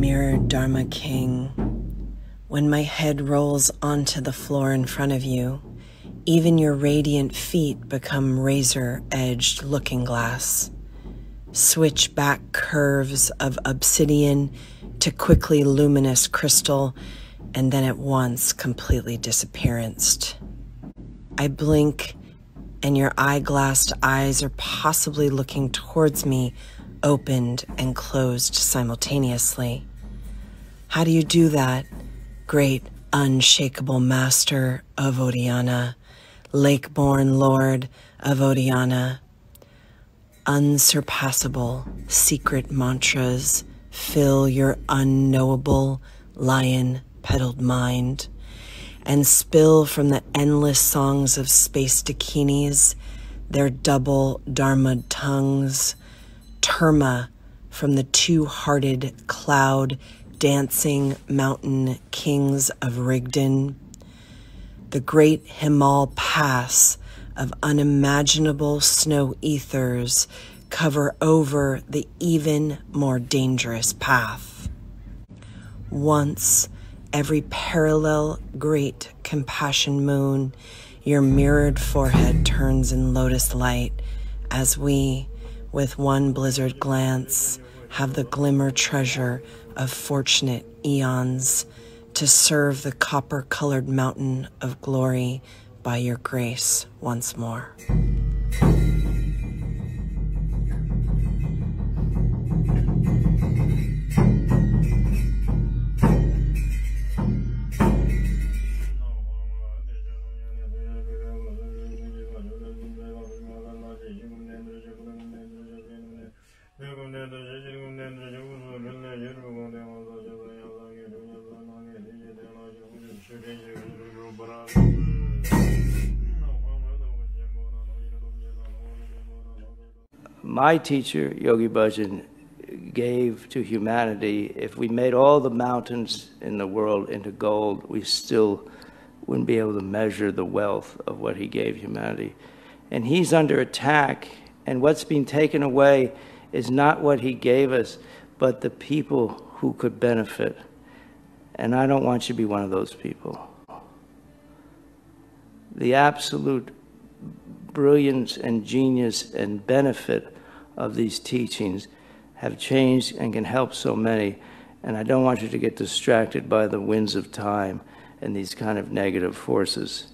Mirrored Dharma King, when my head rolls onto the floor in front of you, even your radiant feet become razor edged looking glass. Switch back curves of obsidian to quickly luminous crystal, and then at once completely disappearanced. I blink, and your eyeglassed eyes are possibly looking towards me, opened and closed simultaneously. How do you do that, great unshakable master of Odiana, lake-born lord of Odiana? Unsurpassable secret mantras fill your unknowable lion petaled mind and spill from the endless songs of space dakinis, their double dharma tongues, terma from the two-hearted cloud dancing mountain kings of Rigdon, the great Himal Pass of unimaginable snow ethers cover over the even more dangerous path. Once every parallel great compassion moon, your mirrored forehead turns in lotus light as we, with one blizzard glance, have the glimmer treasure of fortunate eons to serve the copper colored mountain of glory by your grace once more. My teacher, Yogi Bhajan, gave to humanity, if we made all the mountains in the world into gold, we still wouldn't be able to measure the wealth of what he gave humanity. And he's under attack, and what's being taken away is not what he gave us, but the people who could benefit. And I don't want you to be one of those people. The absolute brilliance and genius and benefit of these teachings have changed and can help so many. And I don't want you to get distracted by the winds of time and these kind of negative forces.